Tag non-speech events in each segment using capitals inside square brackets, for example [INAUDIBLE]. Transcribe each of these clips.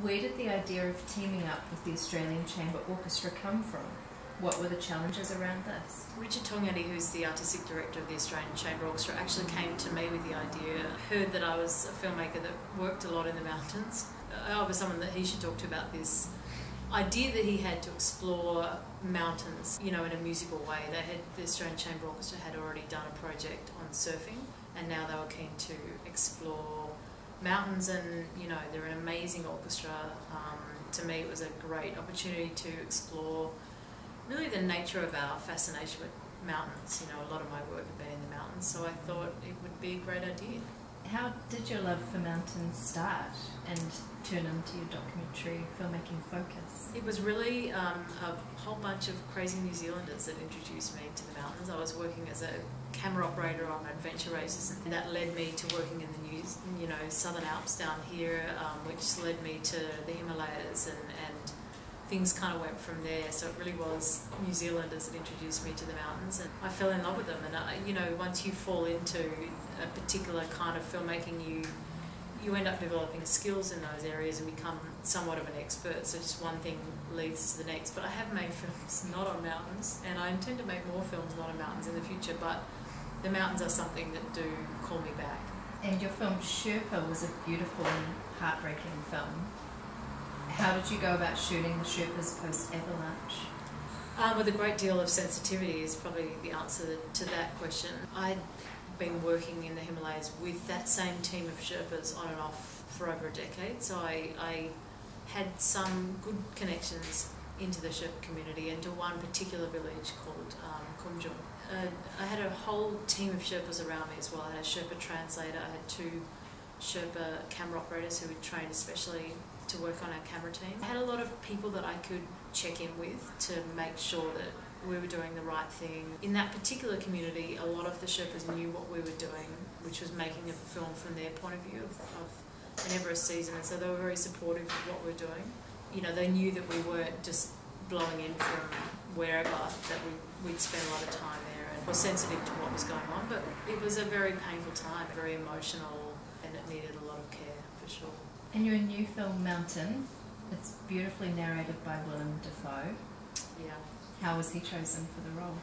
Where did the idea of teaming up with the Australian Chamber Orchestra come from? What were the challenges around this? Richard Tognetti, who's the artistic director of the Australian Chamber Orchestra, actually came to me with the idea. Heard that I was a filmmaker that worked a lot in the mountains. I was someone that he should talk to about this idea that he had to explore mountains, you know, in a musical way. They had the Australian Chamber Orchestra had already done a project on surfing, and now they were keen to explore mountains. And you know, they're an amazing orchestra. Um, to me, it was a great opportunity to explore really the nature of our fascination with mountains. You know, a lot of my work has been in the mountains, so I thought it would be a great idea. How did your love for mountains start and turn into your documentary filmmaking focus? It was really um, a whole bunch of crazy New Zealanders that introduced me to the mountains. I was working as a camera operator on adventure races, and that led me to working in the New, you know, Southern Alps down here, um, which led me to the Himalayas and, and things kind of went from there. So it really was New Zealanders that introduced me to the mountains, and I fell in love with them. And I, you know, once you fall into a particular kind of filmmaking, you you end up developing skills in those areas and become somewhat of an expert. So just one thing leads to the next. But I have made [LAUGHS] films not on mountains, and I intend to make more films not on mountains in the future. But the mountains are something that do call me back. And your film Sherpa was a beautiful and heartbreaking film. How did you go about shooting the Sherpas post avalanche? Um, with a great deal of sensitivity is probably the answer to that question. I'd been working in the Himalayas with that same team of Sherpas on and off for over a decade, so I, I had some good connections into the Sherpa community and to one particular village called um, Khumjung. Uh, I had a whole team of Sherpas around me as well. I had a Sherpa translator, I had two Sherpa camera operators who were trained especially to work on our camera team. I had a lot of people that I could check in with to make sure that we were doing the right thing. In that particular community, a lot of the Sherpas knew what we were doing, which was making a film from their point of view of, of an Everest season, and so they were very supportive of what we were doing. You know, they knew that we weren't just blowing in from wherever, that we, we'd spend a lot of time there and were sensitive to what was going on, but it was a very painful time, very emotional, and it needed a lot of care, for sure. And your new film, Mountain, it's beautifully narrated by Willem Dafoe. Yeah. How was he chosen for the role?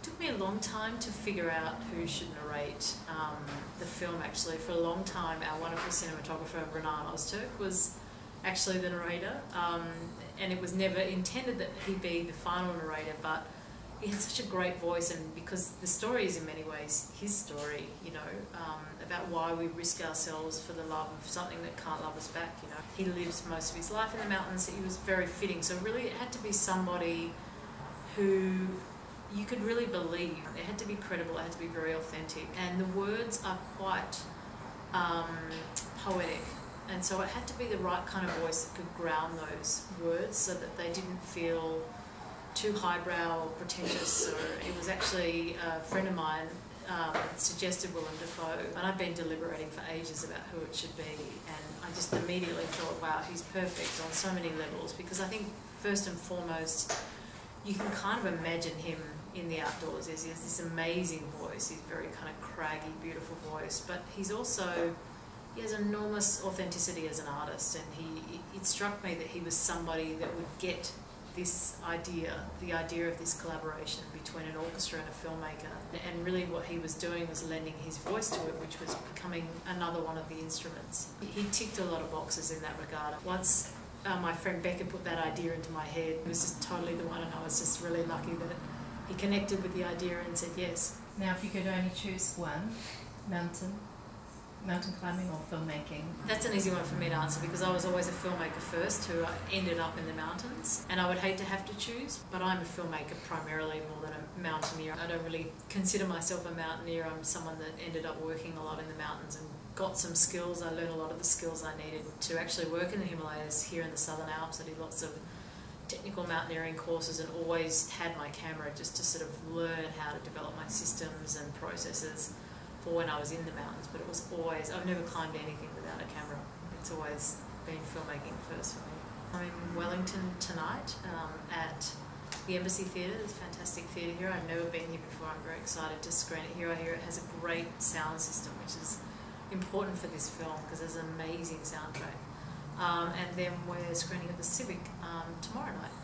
It took me a long time to figure out who should narrate um, the film, actually. For a long time, our wonderful cinematographer, Renan Ozturk, was actually the narrator. Um, and it was never intended that he be the final narrator, but he had such a great voice, and because the story is in many ways his story, you know, um, about why we risk ourselves for the love of something that can't love us back, you know. He lives most of his life in the mountains, he was very fitting, so really it had to be somebody who you could really believe. It had to be credible, it had to be very authentic, and the words are quite um, poetic. And so it had to be the right kind of voice that could ground those words so that they didn't feel too highbrow or pretentious. Or it was actually a friend of mine um, suggested Willem Dafoe, and I've been deliberating for ages about who it should be. And I just immediately thought, wow, he's perfect on so many levels because I think first and foremost, you can kind of imagine him in the outdoors. He has this amazing voice. He's very kind of craggy, beautiful voice, but he's also he has enormous authenticity as an artist, and he it struck me that he was somebody that would get this idea, the idea of this collaboration between an orchestra and a filmmaker. And really what he was doing was lending his voice to it, which was becoming another one of the instruments. He ticked a lot of boxes in that regard. Once uh, my friend Becca put that idea into my head, it was just totally the one, and I was just really lucky that he connected with the idea and said yes. Now, if you could only choose one, mountain, mountain climbing or filmmaking? That's an easy one for me to answer because I was always a filmmaker first who ended up in the mountains and I would hate to have to choose but I'm a filmmaker primarily more than a mountaineer. I don't really consider myself a mountaineer. I'm someone that ended up working a lot in the mountains and got some skills. I learned a lot of the skills I needed to actually work in the Himalayas here in the Southern Alps. I did lots of technical mountaineering courses and always had my camera just to sort of learn how to develop my systems and processes for when I was in the mountains, but it was always, I've never climbed anything without a camera. It's always been filmmaking first for me. I'm in Wellington tonight um, at the Embassy Theatre. this fantastic theatre here. I've never been here before. I'm very excited to screen it here. I hear it has a great sound system, which is important for this film because there's an amazing soundtrack. Um, and then we're screening at the Civic um, tomorrow night.